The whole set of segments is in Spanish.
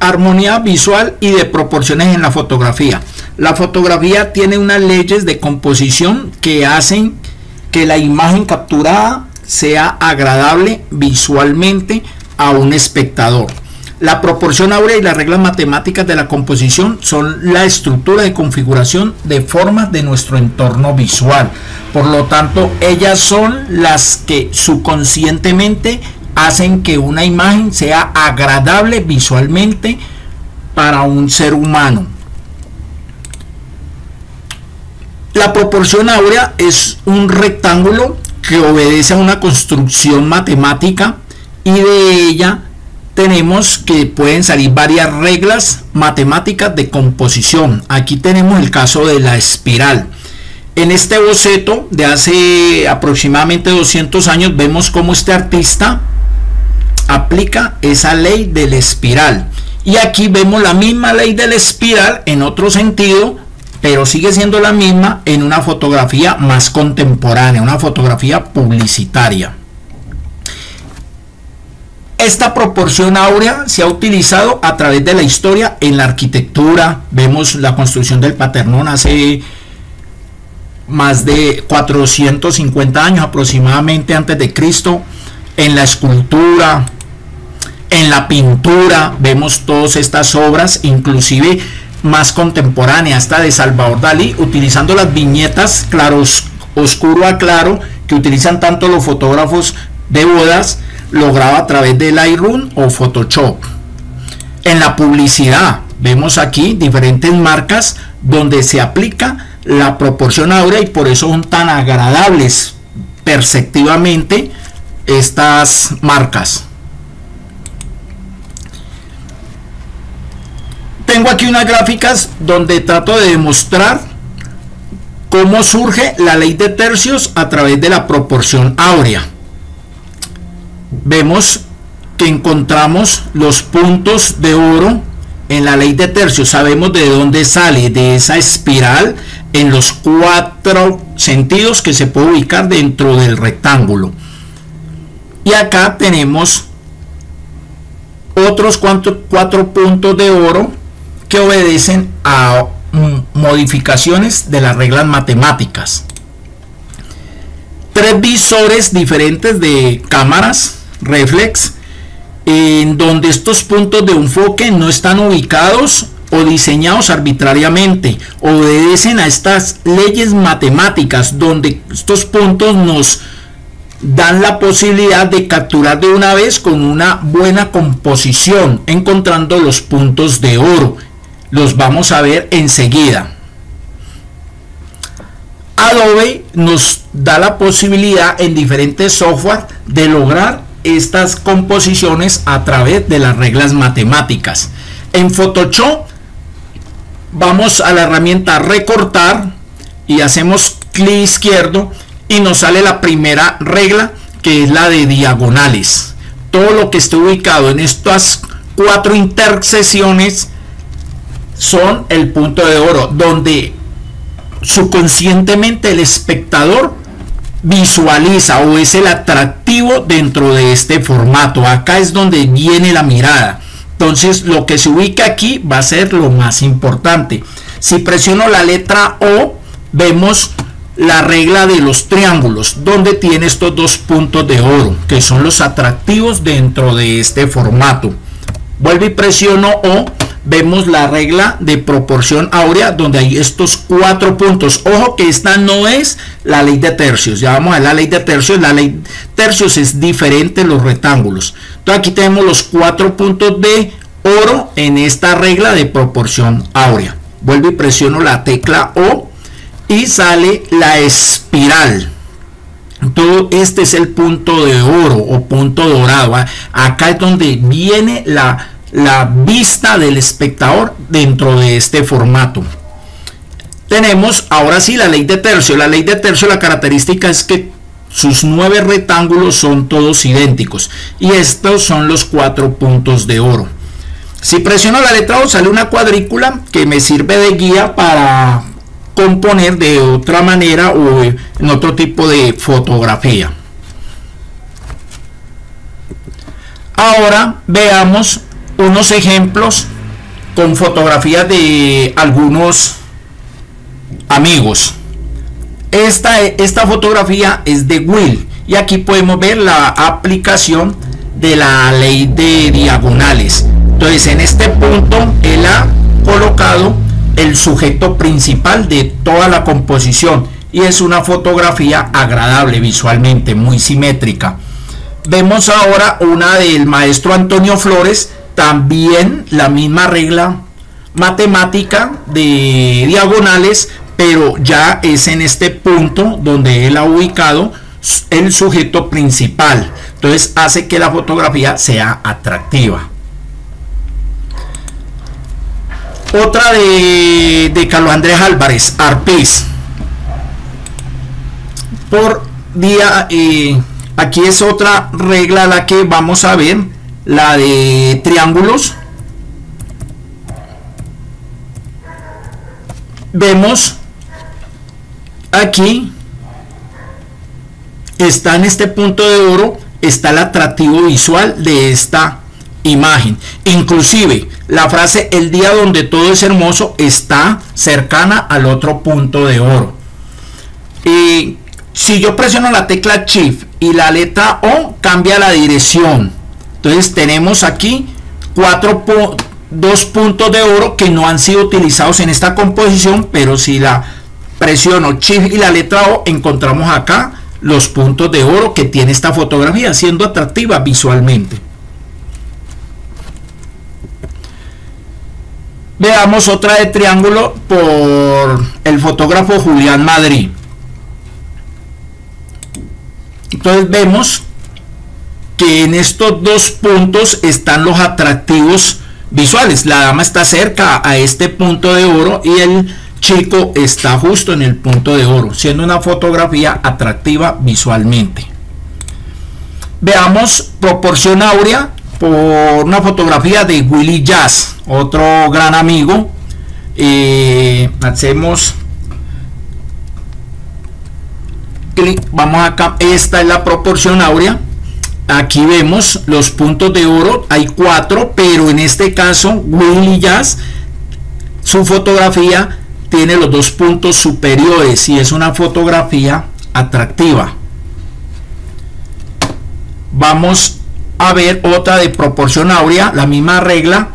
armonía visual y de proporciones en la fotografía. La fotografía tiene unas leyes de composición que hacen que la imagen capturada sea agradable visualmente a un espectador. La proporción áurea y las reglas matemáticas de la composición son la estructura de configuración de formas de nuestro entorno visual. Por lo tanto, ellas son las que subconscientemente hacen que una imagen sea agradable visualmente para un ser humano. La proporción áurea es un rectángulo que obedece a una construcción matemática y de ella tenemos que pueden salir varias reglas matemáticas de composición. Aquí tenemos el caso de la espiral. En este boceto de hace aproximadamente 200 años vemos cómo este artista aplica esa ley del espiral. Y aquí vemos la misma ley del espiral en otro sentido, pero sigue siendo la misma en una fotografía más contemporánea, una fotografía publicitaria. Esta proporción áurea se ha utilizado a través de la historia en la arquitectura. Vemos la construcción del Paternón hace más de 450 años aproximadamente antes de Cristo. En la escultura, en la pintura, vemos todas estas obras, inclusive más contemporáneas, hasta de Salvador Dalí, utilizando las viñetas claros, oscuro a claro, que utilizan tanto los fotógrafos de bodas logrado a través del Lightroom o Photoshop. En la publicidad vemos aquí diferentes marcas donde se aplica la proporción áurea y por eso son tan agradables perceptivamente estas marcas. Tengo aquí unas gráficas donde trato de demostrar cómo surge la ley de tercios a través de la proporción áurea vemos que encontramos los puntos de oro en la ley de tercios. Sabemos de dónde sale, de esa espiral en los cuatro sentidos que se puede ubicar dentro del rectángulo. Y acá tenemos otros cuatro, cuatro puntos de oro que obedecen a mm, modificaciones de las reglas matemáticas. Tres visores diferentes de cámaras reflex, en donde estos puntos de enfoque no están ubicados o diseñados arbitrariamente, obedecen a estas leyes matemáticas donde estos puntos nos dan la posibilidad de capturar de una vez con una buena composición, encontrando los puntos de oro. Los vamos a ver enseguida. Adobe nos da la posibilidad en diferentes software de lograr estas composiciones a través de las reglas matemáticas. En Photoshop vamos a la herramienta recortar y hacemos clic izquierdo y nos sale la primera regla que es la de diagonales. Todo lo que esté ubicado en estas cuatro intersecciones son el punto de oro, donde subconscientemente el espectador visualiza o es el atractivo dentro de este formato. Acá es donde viene la mirada. Entonces lo que se ubica aquí va a ser lo más importante. Si presiono la letra O, vemos la regla de los triángulos, donde tiene estos dos puntos de oro, que son los atractivos dentro de este formato. Vuelvo y presiono O vemos la regla de proporción áurea donde hay estos cuatro puntos. Ojo que esta no es la ley de tercios. Ya vamos a la ley de tercios. La ley de tercios es diferente los rectángulos. Entonces aquí tenemos los cuatro puntos de oro en esta regla de proporción áurea. Vuelvo y presiono la tecla O y sale la espiral. Todo este es el punto de oro o punto dorado. Acá es donde viene la la vista del espectador dentro de este formato. Tenemos ahora sí la ley de tercio. La ley de tercio, la característica es que sus nueve rectángulos son todos idénticos. Y estos son los cuatro puntos de oro. Si presiono la letra O sale una cuadrícula que me sirve de guía para componer de otra manera o en otro tipo de fotografía. Ahora veamos unos ejemplos con fotografías de algunos amigos. Esta, esta fotografía es de Will y aquí podemos ver la aplicación de la ley de diagonales. Entonces en este punto él ha colocado el sujeto principal de toda la composición y es una fotografía agradable visualmente, muy simétrica. Vemos ahora una del maestro Antonio Flores, también la misma regla matemática de diagonales, pero ya es en este punto donde él ha ubicado el sujeto principal. Entonces hace que la fotografía sea atractiva. Otra de, de Carlos Andrés Álvarez, Arpis. Por día, eh, aquí es otra regla la que vamos a ver, la de triángulos. Vemos aquí está en este punto de oro está el atractivo visual de esta imagen. Inclusive la frase el día donde todo es hermoso está cercana al otro punto de oro. Y si yo presiono la tecla Shift y la letra O cambia la dirección. Entonces tenemos aquí cuatro dos puntos de oro que no han sido utilizados en esta composición, pero si la presiono Shift y la letra O encontramos acá los puntos de oro que tiene esta fotografía, siendo atractiva visualmente. Veamos otra de triángulo por el fotógrafo Julián Madrid. Entonces vemos que en estos dos puntos están los atractivos visuales. La dama está cerca a este punto de oro y el chico está justo en el punto de oro, siendo una fotografía atractiva visualmente. Veamos proporción áurea por una fotografía de Willy Jazz, otro gran amigo. Eh, hacemos clic, vamos acá, esta es la proporción áurea. Aquí vemos los puntos de oro, hay cuatro, pero en este caso Willy Jazz, su fotografía tiene los dos puntos superiores y es una fotografía atractiva. Vamos a ver otra de proporción áurea, la misma regla,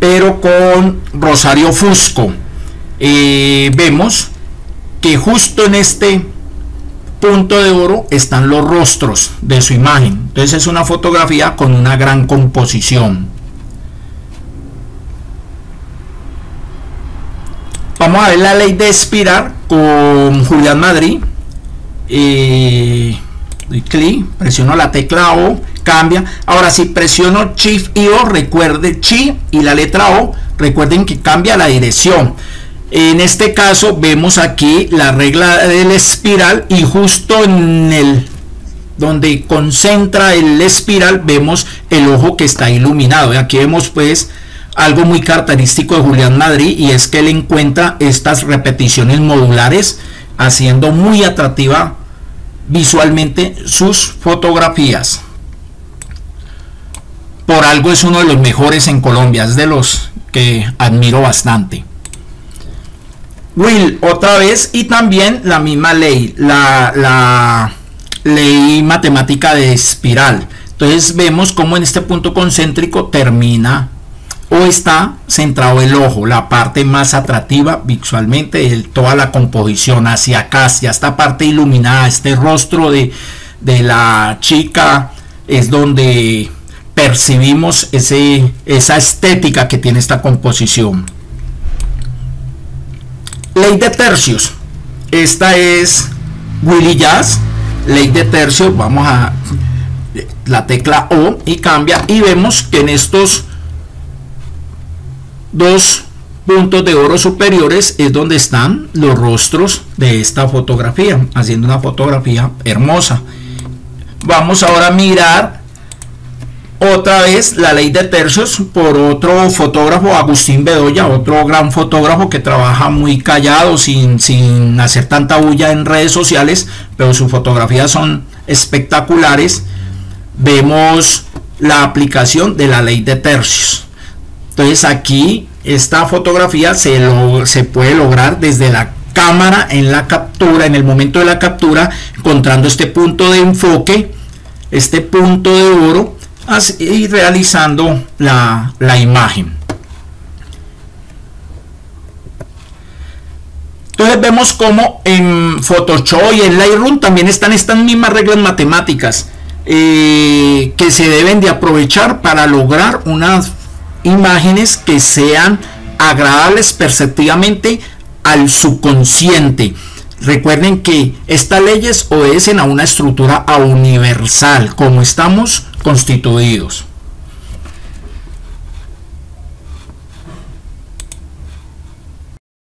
pero con Rosario Fusco. Eh, vemos que justo en este punto de oro están los rostros de su imagen. Entonces es una fotografía con una gran composición. Vamos a ver la ley de espiral con Julián Madrid. Eh, clic, presiono la tecla O, cambia. Ahora si presiono Shift y O, recuerde Shift y la letra O, recuerden que cambia la dirección. En este caso vemos aquí la regla del espiral y justo en el donde concentra el espiral vemos el ojo que está iluminado. Aquí vemos pues algo muy característico de Julián Madrid y es que él encuentra estas repeticiones modulares haciendo muy atractiva visualmente sus fotografías. Por algo es uno de los mejores en Colombia, es de los que admiro bastante. Will, otra vez, y también la misma ley, la, la ley matemática de espiral. Entonces vemos cómo en este punto concéntrico termina o está centrado el ojo, la parte más atractiva visualmente de toda la composición hacia acá, hacia esta parte iluminada, este rostro de, de la chica es donde percibimos ese, esa estética que tiene esta composición. Ley de tercios. Esta es Willy Jazz. Ley de tercios. Vamos a la tecla O y cambia. Y vemos que en estos dos puntos de oro superiores es donde están los rostros de esta fotografía, haciendo una fotografía hermosa. Vamos ahora a mirar otra vez la ley de tercios por otro fotógrafo, Agustín Bedoya, otro gran fotógrafo que trabaja muy callado, sin, sin hacer tanta bulla en redes sociales, pero sus fotografías son espectaculares. Vemos la aplicación de la ley de tercios Entonces aquí esta fotografía se, lo, se puede lograr desde la cámara en la captura, en el momento de la captura, encontrando este punto de enfoque, este punto de oro y realizando la, la imagen. Entonces vemos como en Photoshop y en Lightroom también están estas mismas reglas matemáticas eh, que se deben de aprovechar para lograr unas imágenes que sean agradables perceptivamente al subconsciente. Recuerden que estas leyes obedecen a una estructura universal, como estamos constituidos.